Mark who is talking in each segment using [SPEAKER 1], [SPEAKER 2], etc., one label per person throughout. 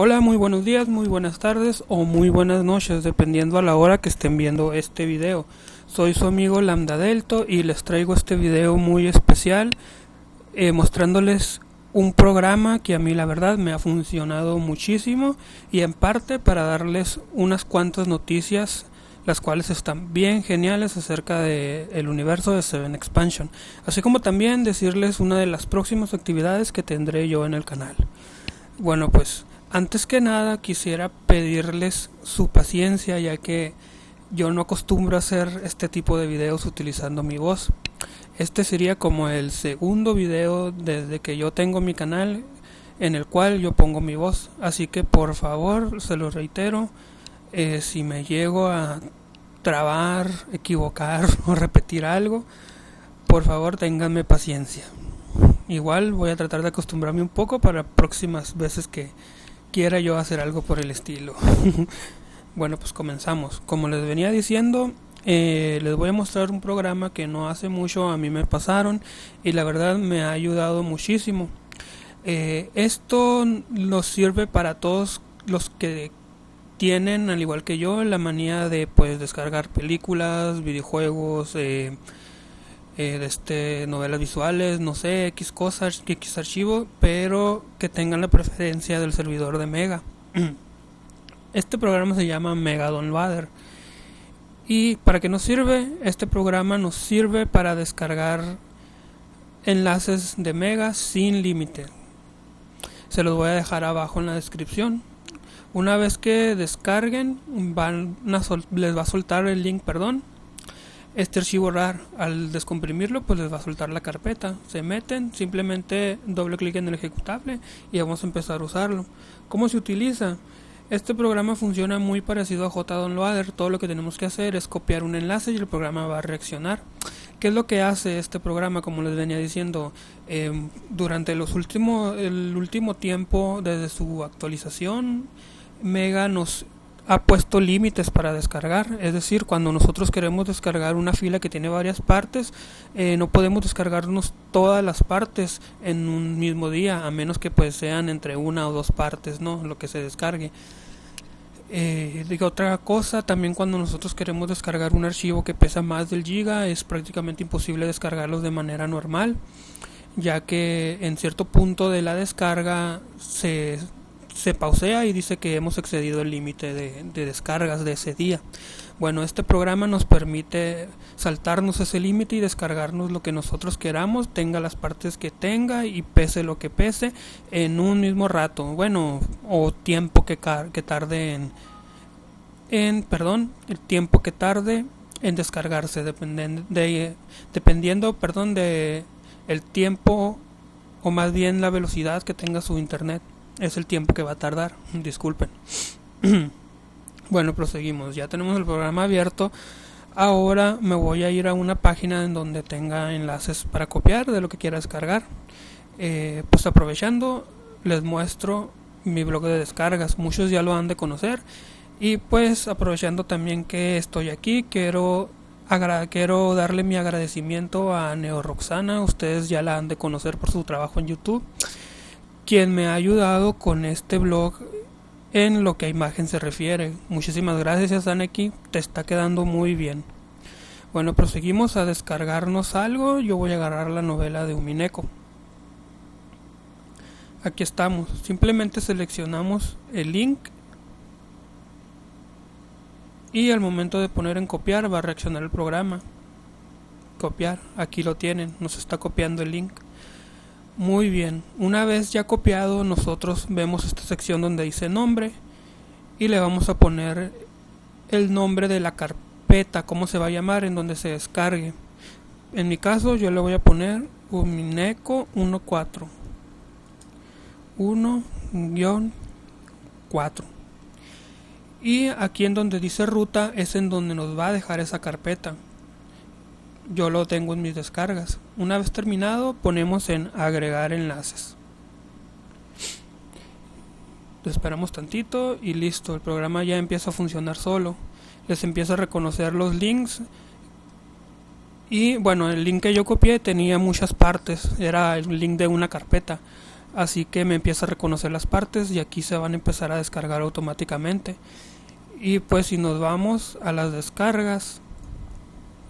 [SPEAKER 1] Hola, muy buenos días, muy buenas tardes o muy buenas noches, dependiendo a la hora que estén viendo este video. Soy su amigo Lambda Delto y les traigo este video muy especial eh, mostrándoles un programa que a mí la verdad me ha funcionado muchísimo y en parte para darles unas cuantas noticias las cuales están bien geniales acerca del el universo de Seven Expansion, así como también decirles una de las próximas actividades que tendré yo en el canal. Bueno, pues antes que nada quisiera pedirles su paciencia ya que yo no acostumbro a hacer este tipo de videos utilizando mi voz. Este sería como el segundo video desde que yo tengo mi canal en el cual yo pongo mi voz. Así que por favor, se lo reitero, eh, si me llego a trabar, equivocar o repetir algo, por favor ténganme paciencia. Igual voy a tratar de acostumbrarme un poco para próximas veces que quiera yo hacer algo por el estilo. bueno, pues comenzamos. Como les venía diciendo, eh, les voy a mostrar un programa que no hace mucho a mí me pasaron y la verdad me ha ayudado muchísimo. Eh, esto nos sirve para todos los que tienen, al igual que yo, la manía de pues descargar películas, videojuegos, eh, eh, este, novelas visuales, no sé, X cosas, X archivo, pero que tengan la preferencia del servidor de Mega. Este programa se llama Mega Downloader. ¿Y para qué nos sirve? Este programa nos sirve para descargar enlaces de Mega sin límite. Se los voy a dejar abajo en la descripción. Una vez que descarguen, van les va a soltar el link, perdón, este archivo RAR al descomprimirlo pues les va a soltar la carpeta se meten simplemente doble clic en el ejecutable y vamos a empezar a usarlo ¿cómo se utiliza? este programa funciona muy parecido a JDownloader todo lo que tenemos que hacer es copiar un enlace y el programa va a reaccionar ¿Qué es lo que hace este programa? Como les venía diciendo, em, durante los últimos, el último tiempo desde su actualización, Mega nos ha puesto límites para descargar, es decir, cuando nosotros queremos descargar una fila que tiene varias partes, eh, no podemos descargarnos todas las partes en un mismo día, a menos que pues sean entre una o dos partes, ¿no? Lo que se descargue. Eh, otra cosa, también cuando nosotros queremos descargar un archivo que pesa más del giga, es prácticamente imposible descargarlos de manera normal, ya que en cierto punto de la descarga se se pausea y dice que hemos excedido el límite de, descargas de ese día. Bueno, este programa nos permite saltarnos ese límite y descargarnos lo que nosotros queramos, tenga las partes que tenga y pese lo que pese en un mismo rato. Bueno, o tiempo que, que tarde en, en, perdón, el tiempo que tarde en descargarse, dependiendo de, dependiendo, perdón, de el tiempo o más bien la velocidad que tenga su internet es el tiempo que va a tardar. Disculpen. bueno, proseguimos. Ya tenemos el programa abierto. Ahora me voy a ir a una página en donde tenga enlaces para copiar de lo que quiera descargar. Eh, pues aprovechando, les muestro mi blog de descargas. Muchos ya lo han de conocer. Y pues aprovechando también que estoy aquí, quiero, quiero darle mi agradecimiento a Neo Roxana. Ustedes ya la han de conocer por su trabajo en YouTube quien me ha ayudado con este blog en lo que a imagen se refiere. Muchísimas gracias Aneki, te está quedando muy bien. Bueno, proseguimos a descargarnos algo. Yo voy a agarrar la novela de Umineko. Aquí estamos. Simplemente seleccionamos el link y al momento de poner en copiar va a reaccionar el programa. Copiar, aquí lo tienen, nos está copiando el link. Muy bien, una vez ya copiado nosotros vemos esta sección donde dice nombre y le vamos a poner el nombre de la carpeta, cómo se va a llamar, en donde se descargue. En mi caso yo le voy a poner Umineco 14 1-4 y aquí en donde dice ruta es en donde nos va a dejar esa carpeta yo lo tengo en mis descargas. Una vez terminado, ponemos en agregar enlaces. esperamos tantito y listo, el programa ya empieza a funcionar solo. Les empieza a reconocer los links. Y bueno, el link que yo copié tenía muchas partes, era el link de una carpeta. así que me empieza a reconocer las partes y aquí se van a empezar a descargar automáticamente y pues si nos vamos a las descargas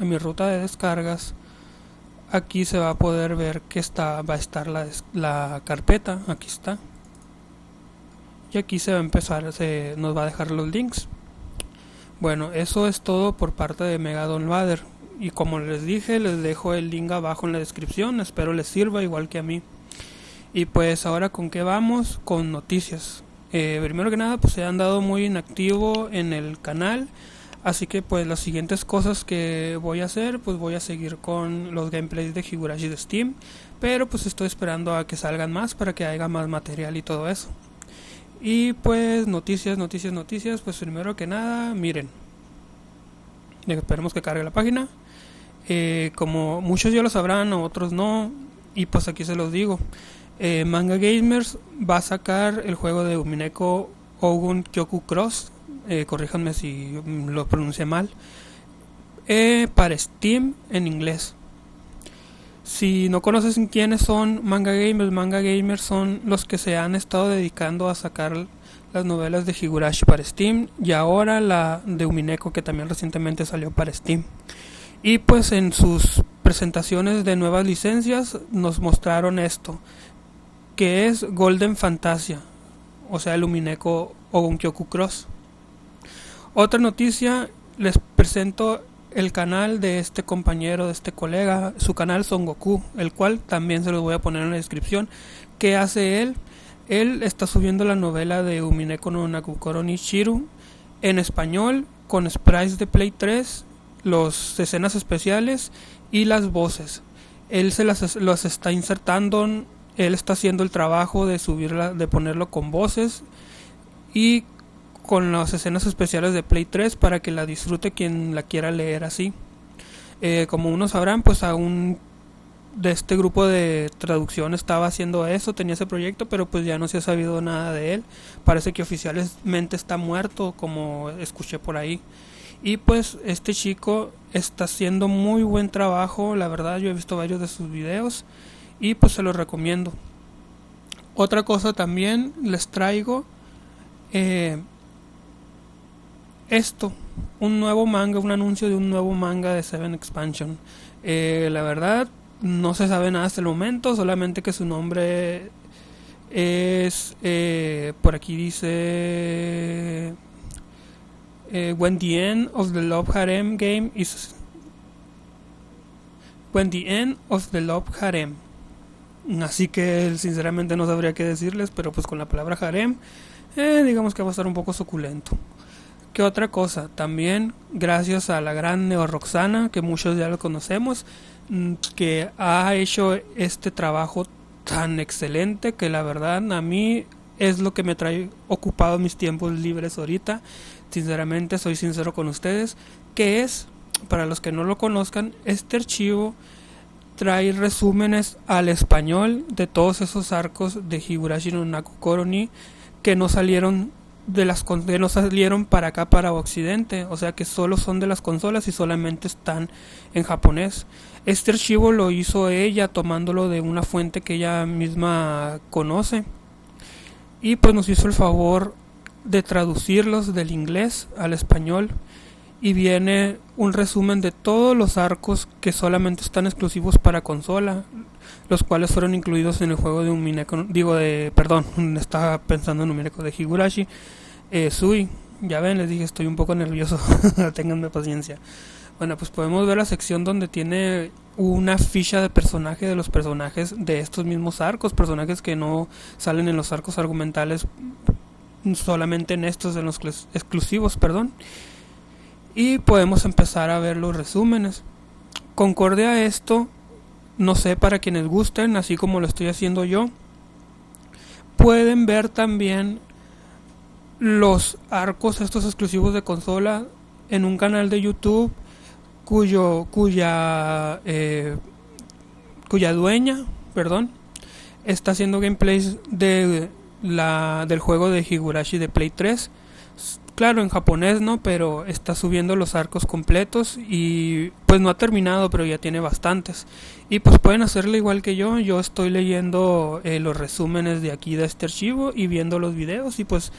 [SPEAKER 1] a mi ruta de descargas aquí se va a poder ver que está va a estar la, la carpeta aquí está. Y aquí se va a empezar se nos va a dejar los links. Bueno eso es todo por parte de Mega Downloader y como les dije les dejo el link abajo en la descripción. Espero les sirva igual que a mí. Y pues ahora con qué vamos con noticias. Eh, primero que nada pues se han dado muy inactivo en el canal Así que pues las siguientes cosas que voy a hacer, pues voy a seguir con los gameplays de Higurashi de Steam, pero pues estoy esperando a que salgan más para que haya más material y todo eso. Y pues noticias, noticias, noticias, pues primero que nada, miren. Esperemos que cargue la página. Eh, como muchos ya lo sabrán, otros no, y pues aquí se los digo. Eh, Manga Gamers va a sacar el juego de Umineko Ogun Kyoku Cross eh, corríjanme si lo pronuncié mal, eh, para Steam en inglés. Si no conoces quiénes son Manga Gamers, Manga Gamers son los que se han estado dedicando a sacar las novelas de Higurashi para Steam y ahora la de Umineko que también recientemente salió para Steam. Y pues en sus presentaciones de nuevas licencias nos mostraron esto, que es Golden Fantasia, o sea el Umineko Ogunkyoku Cross. Otra noticia, les presento el canal de este compañero, de este colega, su canal Son Goku, el cual también se los voy a poner en la descripción. ¿Qué hace él? Él está subiendo la novela de Umineko no Nakukoro ni Shiru en español con sprites de Play 3, las escenas especiales y las voces. Él se las, las está insertando, él está haciendo el trabajo de subirla, de ponerlo con voces y con las escenas especiales de Play 3 para que la disfrute quien la quiera leer así. Eh, como unos sabrán, pues aún de este grupo de traducción estaba haciendo eso, tenía ese proyecto, pero pues ya no se ha sabido nada de él. Parece que oficialmente está muerto, como escuché por ahí. Y pues este chico está haciendo muy buen trabajo, la verdad yo he visto varios de sus videos y pues se los recomiendo. Otra cosa también les traigo eh, esto, un nuevo manga, un anuncio de un nuevo manga de Seven Expansion. Eh, la verdad, no se sabe nada hasta el momento, solamente que su nombre es, eh, por aquí dice, eh, When the End of the Love Harem Game is... When the End of the Love Harem. Así que sinceramente no sabría qué decirles, pero pues con la palabra harem, digamos que va a estar un poco suculento. ¿Qué otra cosa? También gracias a la gran Neo Roxana, que muchos ya lo conocemos, mm, que ha hecho este trabajo tan excelente que la verdad a mí es lo que me trae ocupado mis tiempos libres ahorita. Sinceramente, soy sincero con ustedes, que es, para los que no lo conozcan, este archivo trae resúmenes al español de todos esos arcos de Higurashi no Naku Koroni que no salieron de las que no salieron para acá para occidente. O sea que solo son de las consolas y solamente están en japonés. Este archivo lo hizo ella tomándolo de una fuente que ella misma conoce. Y pues nos hizo el favor de traducirlos del inglés al español. Y viene un resumen de todos los arcos que solamente están exclusivos para consola los cuales fueron incluidos en el juego de un Mineko, digo de, perdón, estaba pensando en un Mineko de Higurashi, eh, Sui, ya ven, les dije, estoy un poco nervioso, tenganme paciencia. Bueno, pues podemos ver la sección donde tiene una ficha de personaje de los personajes de estos mismos arcos, personajes que no salen en los arcos argumentales, solamente en estos, en los exclusivos, perdón. Y podemos empezar a ver los resúmenes. Concorde a esto, no sé, para quienes gusten, así como lo estoy haciendo yo, pueden ver también los arcos estos exclusivos de consola en un canal de YouTube cuyo cuya eh, cuya dueña, perdón, está haciendo gameplays de la del juego de Higurashi de Play 3. Claro en japonés no pero está subiendo los arcos completos y pues no ha terminado pero ya tiene bastantes. Y pues pueden hacerlo igual que yo. Yo estoy leyendo eh, los resúmenes de aquí de este archivo y viendo los videos y pues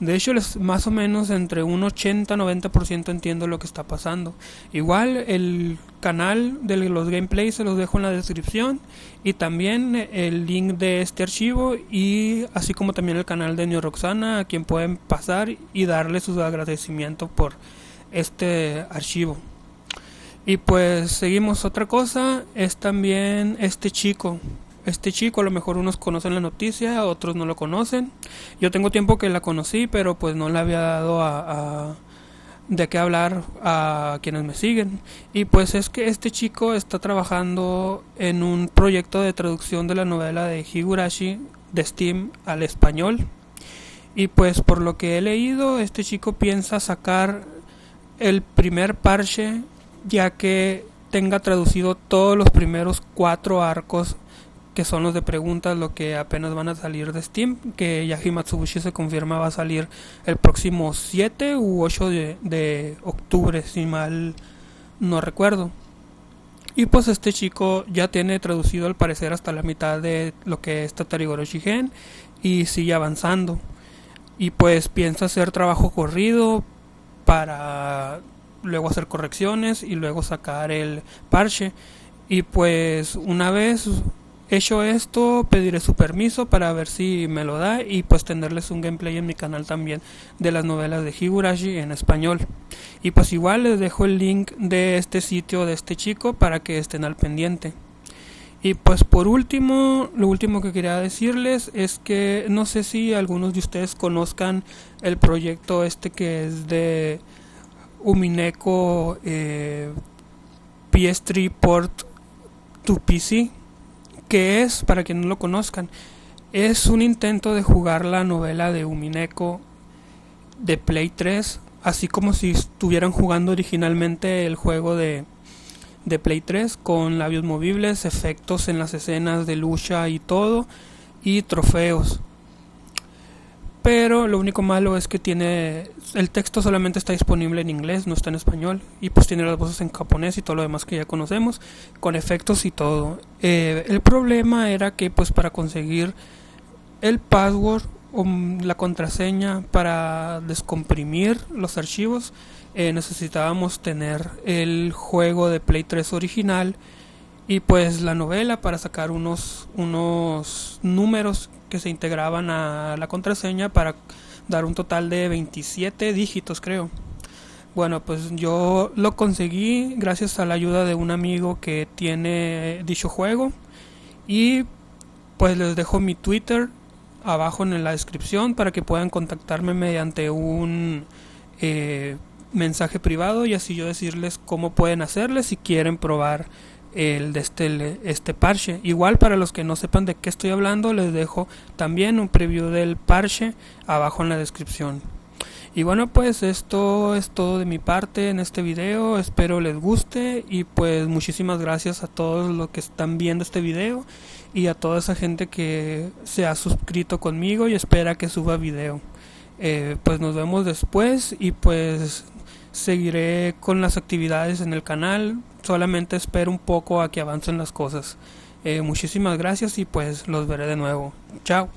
[SPEAKER 1] de hecho, les, más o menos entre un 80-90% entiendo lo que está pasando. Igual el canal de los gameplays se los dejo en la descripción y también el link de este archivo y así como también el canal de Neo Roxana a quien pueden pasar y darle sus agradecimientos por este archivo. Y pues seguimos otra cosa, es también este chico este chico, a lo mejor unos conocen la noticia, otros no lo conocen. Yo tengo tiempo que la conocí, pero pues no le había dado a, de qué hablar a quienes me siguen. Y pues es que este chico está trabajando en un proyecto de traducción de la novela de Higurashi de Steam al español. Y pues por lo que he leído, este chico piensa sacar el primer parche ya que tenga traducido todos los primeros cuatro arcos que son los de preguntas, lo que apenas van a salir de Steam, que Yaji Matsubushi se confirma va a salir el próximo 7 u 8 de, octubre, si mal no recuerdo. Y pues este chico ya tiene traducido al parecer hasta la mitad de lo que es Tatarigoro Shigen y sigue avanzando. Y pues piensa hacer trabajo corrido para luego hacer correcciones y luego sacar el parche. Y pues una vez Hecho esto, pediré su permiso para ver si me lo da y pues tenerles un gameplay en mi canal también de las novelas de Higurashi en español. Y pues igual les dejo el link de este sitio de este chico para que estén al pendiente. Y pues por último, lo último que quería decirles es que no sé si algunos de ustedes conozcan el proyecto este que es de Umineko eh, PS3 Port to PC que es, para quienes no lo conozcan, es un intento de jugar la novela de Umineko de Play 3, así como si estuvieran jugando originalmente el juego de, de Play 3 con labios movibles, efectos en las escenas de lucha y todo, y trofeos pero lo único malo es que tiene el texto solamente está disponible en inglés, no está en español y pues tiene las voces en japonés y todo lo demás que ya conocemos con efectos y todo. Eh, el problema era que pues para conseguir el password o la contraseña para descomprimir los archivos eh, necesitábamos tener el juego de Play 3 original y pues la novela para sacar unos unos números que se integraban a la contraseña para dar un total de 27 dígitos creo. Bueno pues yo lo conseguí gracias a la ayuda de un amigo que tiene dicho juego y pues les dejo mi twitter abajo en la descripción para que puedan contactarme mediante un eh, mensaje privado y así yo decirles cómo pueden hacerle si quieren probar el de este, este parche. Igual para los que no sepan de qué estoy hablando, les dejo también un preview del parche abajo en la descripción. Y bueno, pues esto es todo de mi parte en este video. Espero les guste y pues muchísimas gracias a todos los que están viendo este video y a toda esa gente que se ha suscrito conmigo y espera que suba video. Eh, pues nos vemos después y pues seguiré con las actividades en el canal solamente espero un poco a que avancen las cosas. Eh, muchísimas gracias y pues los veré de nuevo. Chao.